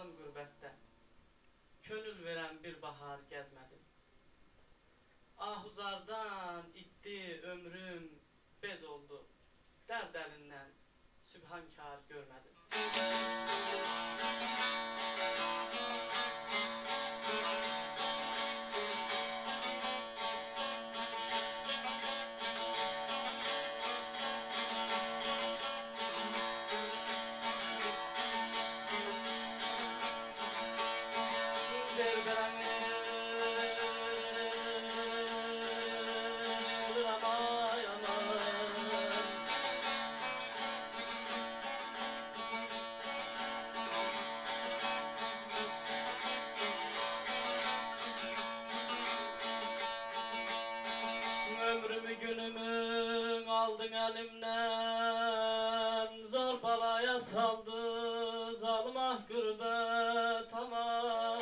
qalım qürbətdə. Könül verən bir bahar gəzmədim. Ahuzardan itdi ömrüm, bez oldu. Dərd əlindən sübhankar görmədim. Aldın elimden. Zor balaya saldı zalim ah gürbet aman.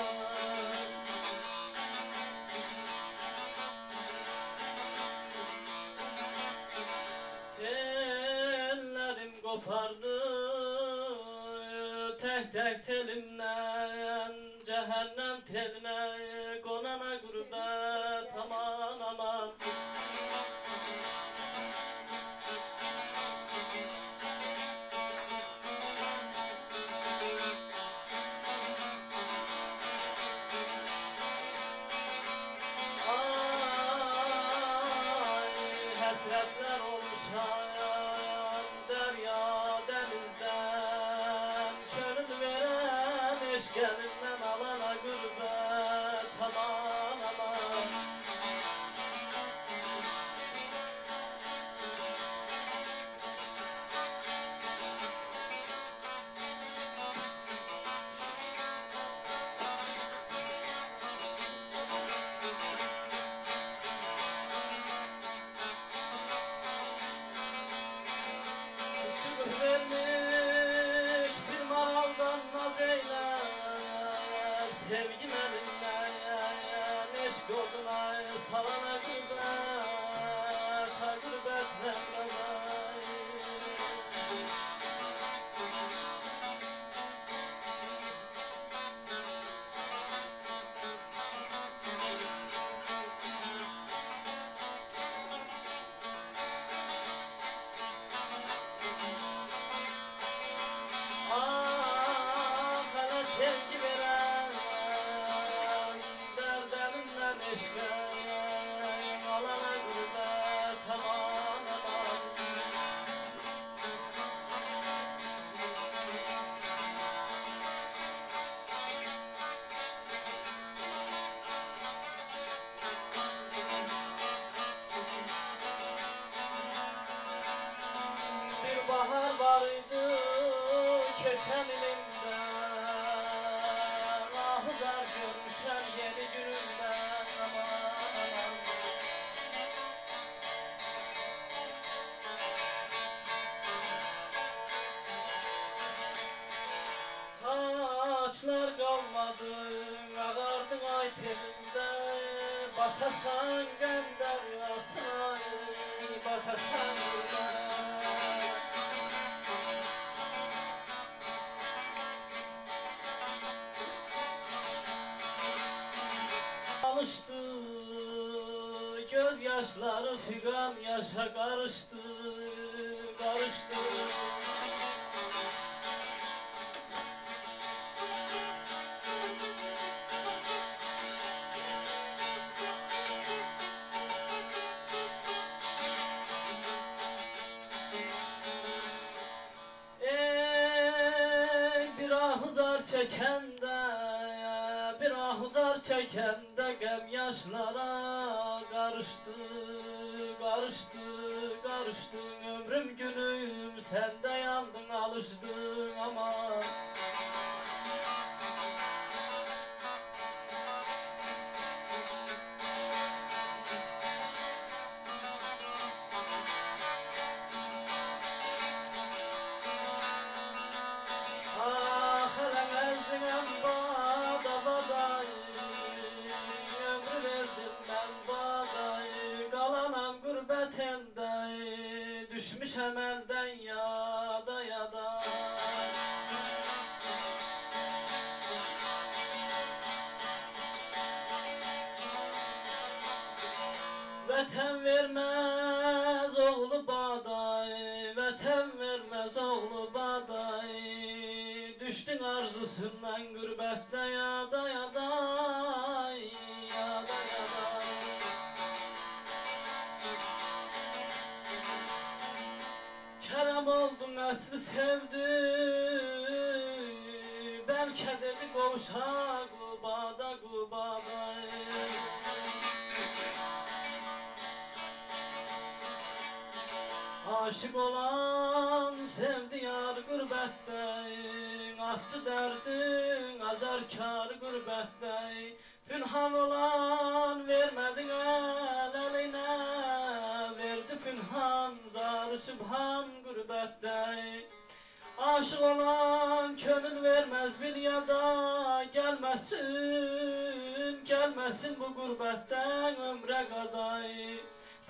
Tellerim kopardı tek tek telimden Cehennem teline konana gurbet veren eşkelinden Sevgim elinden eşk oduna salana Ha gürbet memrevay keçen ilimden Ahuzar görmüşem yeni günümden aman aman. Saçlar kalmadı ağardın ay telinde Batasan gönder Alıştı gözyaşları figan yaşa karıştı karıştı. Ey bir ahuzar çeken ahuzar çeken de gem yaşlara karıştı karıştı karıştı. Ömrüm günüm sen de yandın alıştın ama Düşmüş hemelden yada yada Vətən verməz oğlu baday, vətən verməz oğlu baday Düşdün arzusundan qürbətdə yada yada nesli sevdi Belki dedi kovuşa kubada kubada Aşık olan sevdi yar gurbette Ahtı derdin azarkar gurbette Pünhan olan vermedin el pünhan zar sübhan gurbette Aşık olan könül vermez bir yada Gelmesin, gelmesin bu gurbetten ömre kadar.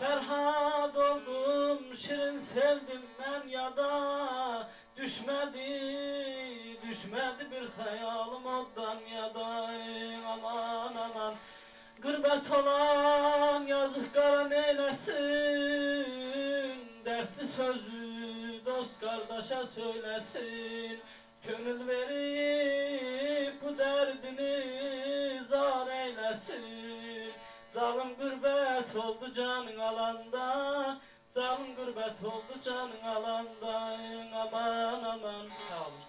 Ferhat oldum, şirin sevdim ben yada Düşmedi, düşmedi bir hayalım ondan yada. Aman aman Gırbet olan sözü dost kardeşe söylesin. Gönül verip bu derdini zar eylesin. Zalim gurbet oldu canın alanda Zalim gurbet oldu canın alanda. Aman aman. Sağ.